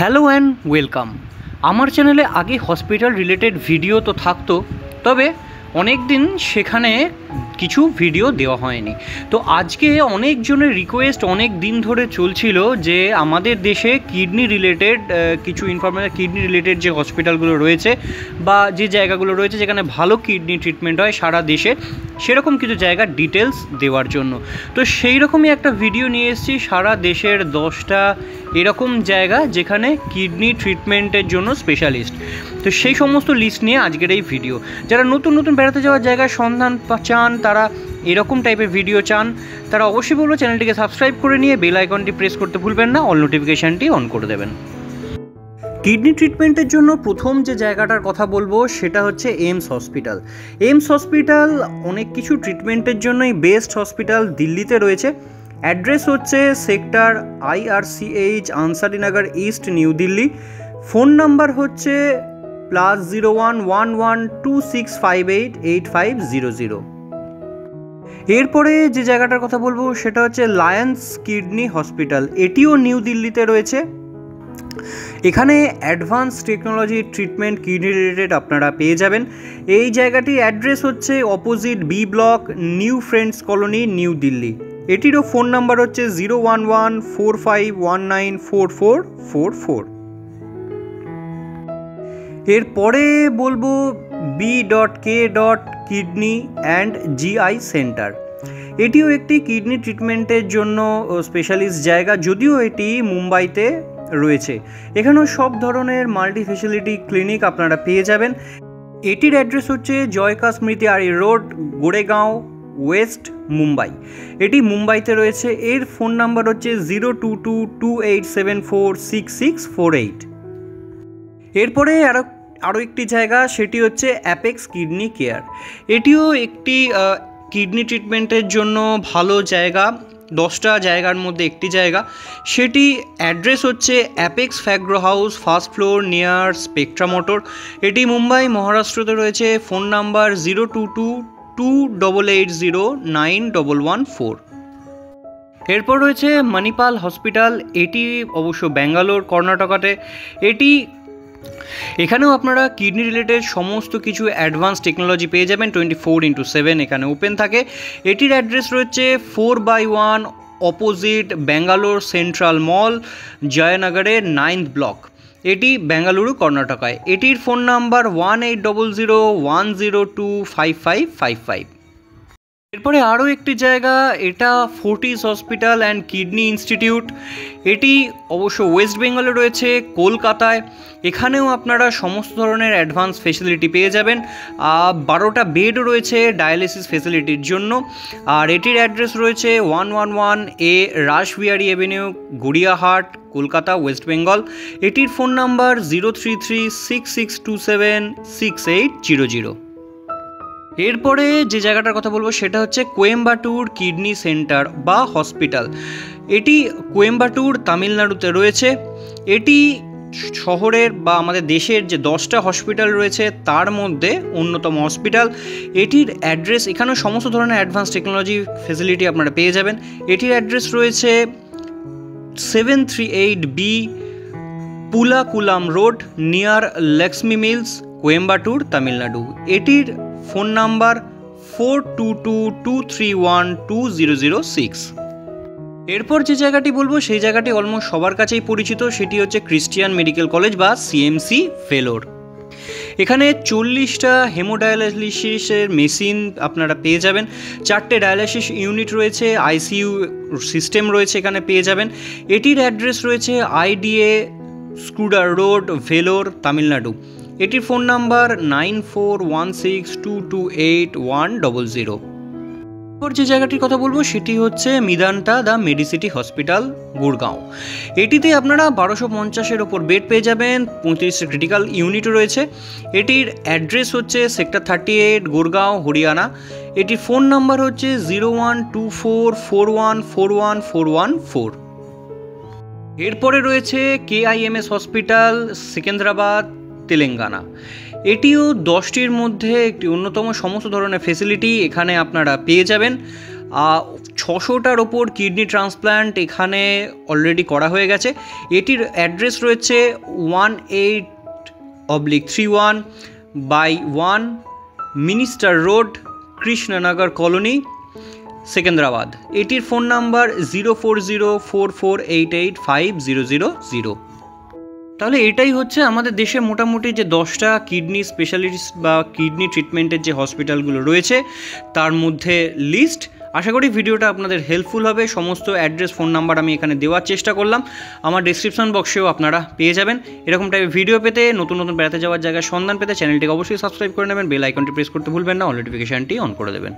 Hello and welcome. আমার চ্যানেলে আগে হসপিটাল রিলেটেড ভিডিও তো থাকতো, তবে অনেক দিন সেখানে কিছু ভিডিও দেওয়া হয়নি। তো আজকে অনেকজনের রিকোয়েস্ট অনেক দিন ধরে চলছিল যে আমাদের দেশে কিডনি রিলেটেড কিছু ইনফরমেশন কিডনি রিলেটেড যে হসপিটালগুলো রয়েছে বা যে জায়গাগুলো রয়েছে যেখানে ভালো কিডনি ট্রিটমেন্ট হয় সারা দেশে, সেরকম কিছু জায়গার ডিটেলস দেওয়ার জন্য। তো সেই রকমই একটা ভিডিও নিয়ে এসেছি, সারা দেশের দশটা এরকম জায়গা যেখানে কিডনি ট্রিটমেন্টের জন্য স্পেশালিস্ট তো সেই সমস্ত লিস্ট নিয়ে আজকের এই ভিডিও যারা নতুন নতুন বেড়াতে যাওয়ার জায়গার সন্ধান চান তারা এরকম টাইপের ভিডিও চান, তারা অবশ্যই বলব চ্যানেলটিকে সাবস্ক্রাইব করে নিয়ে বেল আইকনটি প্রেস করতে ভুলবেন না অল নোটিফিকেশানটি অন করে দেবেন। কিডনি ট্রিটমেন্টের জন্য প্রথম যে জায়গাটার কথা বলব, সেটা হচ্ছে এইমস হসপিটাল এইমস হসপিটাল অনেক কিছু ট্রিটমেন্টের জন্যই বেস্ট হসপিটাল দিল্লিতে রয়েছে। অ্যাড্রেস হচ্ছে sector IRCH Ansari Nagar east new Delhi. Phone number হচ্ছে plus zero one one one two six five eight eight five zero zero এরপরে যে জায়গাটার কথা বলব, সেটা হচ্ছে লায়ন্স কিডনি হসপিটাল এটিও নিউ দিল্লিতে রয়েছে। এখানে advance technology treatment kidney related আপনারা পেয়ে যাবেন। এই জায়গাটির অ্যাড্রেস হচ্ছে opposite B block, new friends colony, new Delhi. এটিরও phone number হচ্ছে zero one one four five one nine four four four four. এরপরে বলব B dot K dot kidney and GI centre. এটিও একটি কিডনি ট্রিটমেন্টের জন্য specialist জায়গা, যদিও এটি মুম্বাইতে রয়েছে। এখানেও সব ধরনের মাল্টি ফেসিলিটি ক্লিনিক আপনারা পেয়ে যাবেন। এটির অ্যাড্রেস হচ্ছে জয়কা স্মৃতি আরি রোড, গোড়েগাঁও, ওয়েস্ট মুম্বাই। এটি মুম্বাইতে রয়েছে। এর ফোন নাম্বার হচ্ছে zero two two two eight seven four six six four eight. এরপরে আরও আরও একটি জায়গা, সেটি হচ্ছে অ্যাপেক্স কিডনি কেয়ার। এটিও একটি কিডনি ট্রিটমেন্টের জন্য ভালো জায়গা, দশটা জায়গার মধ্যে একটি জায়গা। সেটি অ্যাড্রেস হচ্ছে apex ফ্যাগ্রো house, first floor near Spectra motor. এটি মুম্বাই, মহারাষ্ট্রতে রয়েছে, phone number zero two two two double eight zero nine double one four. এরপর রয়েছে মণিপাল হসপিটাল, এটি অবশ্য ব্যাঙ্গালোর, কর্ণাটকাতে। এটি এখানেও আপনারা কিডনি রিলেটেড সমস্ত কিছু অ্যাডভান্স টেকনোলজি পেয়ে যাবেন টোয়েন্টি ফোর ইন্টু সেভেন, এখানে ওপেন থাকে। এটির অ্যাড্রেস রয়েছে four by one opposite Bangalore central mall জয়নগরের ninth block. এটি বেঙ্গালুরু কর্ণাটকায়। এটির phone number one eight double zero one zero two five five five five. এরপরে আরও একটি জায়গা, এটা Fortis hospital and kidney institute. এটি অবশ্য ওয়েস্ট বেঙ্গলে রয়েছে, কলকাতায়। এখানেও আপনারা সমস্ত ধরনের অ্যাডভান্স ফেসিলিটি পেয়ে যাবেন। বারোটা বেডও রয়েছে ডায়ালিসিস ফেসিলিটির জন্য। আর এটির অ্যাড্রেস রয়েছে one one one A Rashbehari avenue, Gariahat, Kolkata, west Bengal. এটির phone number zero three three six six two seven six eight zero zero. এরপরে যে জায়গাটার কথা বলব সেটা হচ্ছে কোয়েম্বাটুর কিডনি সেন্টার বা হসপিটাল। এটি কোয়েম্বাটুর তামিলনাড়ুতে রয়েছে। এটি শহরের বা আমাদের দেশের যে দশটা হসপিটাল রয়েছে, তার মধ্যে অন্যতম হসপিটাল। এটির অ্যাড্রেস, এখানেও সমস্ত ধরনের অ্যাডভান্স টেকনোলজি ফেসিলিটি আপনারা পেয়ে যাবেন। এটির অ্যাড্রেস রয়েছে seven three eight B Pulakulam road, near Lakshmi mills, Coimbatore, Tamil Nadu. এটির phone number four two two two three one two zero zero six এরপর যে জায়গাটি বলব, সেই জায়গাটি অলমোস্ট সবার কাছেই পরিচিত। সেটি হচ্ছে ক্রিস্টিয়ান মেডিকেল কলেজ বা সিএমসি ফেলোর এখানে চল্লিশটা হেমোডায়ালিসিসের মেশিন আপনারা পেয়ে যাবেন। চারটে ডায়ালিসিস ইউনিট রয়েছে আইসিইউ সিস্টেম রয়েছে এখানে পেয়ে যাবেন। এটির অ্যাড্রেস রয়েছে IDA Scudder road Vellore Tamil Nadu এটির phone number nine four one six two two eight one double zero. যে জায়গাটির কথা বলব, সেটি হচ্ছে Medanta the medicity hospital Gurgaon এটিতে আপনারা বারোশো পঞ্চাশের ওপর বেড পেয়ে যাবেন পঁয়ত্রিশটা ক্রিটিক্যাল ইউনিটও রয়েছে। এটির অ্যাড্রেস হচ্ছে sector thirty eight Gurgaon Haryana. এটির ফোন নাম্বার হচ্ছে zero one two four four one four one four one, four. এরপরে রয়েছে কেআইএমএস হসপিটাল, সিকেন্দ্রাবাদ তেলেঙ্গানা। এটিও দশটির মধ্যে একটি অন্যতম সমস্ত ধরনের ফেসিলিটি এখানে আপনারা পেয়ে যাবেন। ছশোটার ওপর কিডনি ট্রান্সপ্ল্যান্ট এখানে অলরেডি করা হয়ে গেছে। এটির অ্যাড্রেস রয়েছে one eight oblique three one by one minister road Krishna Nagar colony Secunderabad এটির phone number zero four zero four four eight eight five zero zero zero তাহলে এটাই হচ্ছে আমাদের দেশে মোটামুটি যে দশটা কিডনি স্পেশালিস্ট বা কিডনি ট্রিটমেন্টের যে হসপিটালগুলো রয়েছে, তার মধ্যে লিস্ট আশা করি ভিডিওটা আপনাদের হেল্পফুল হবে। সমস্ত অ্যাড্রেস ফোন নাম্বার আমি এখানে দেওয়ার চেষ্টা করলাম। আমার ডিসক্রিপশন বক্সেও আপনারা পেয়ে যাবেন। এরকম টাইপের ভিডিও পেতে, নতুন নতুন বেড়াতে যাওয়ার জায়গায় সন্ধান পেতে চ্যানেলটিকে অবশ্যই সাবস্ক্রাইব করে নেবেন। বেল আইকনটি প্রেস করতে ভুলবেন না। নোটিফিকেশানটি অন করে দেবেন।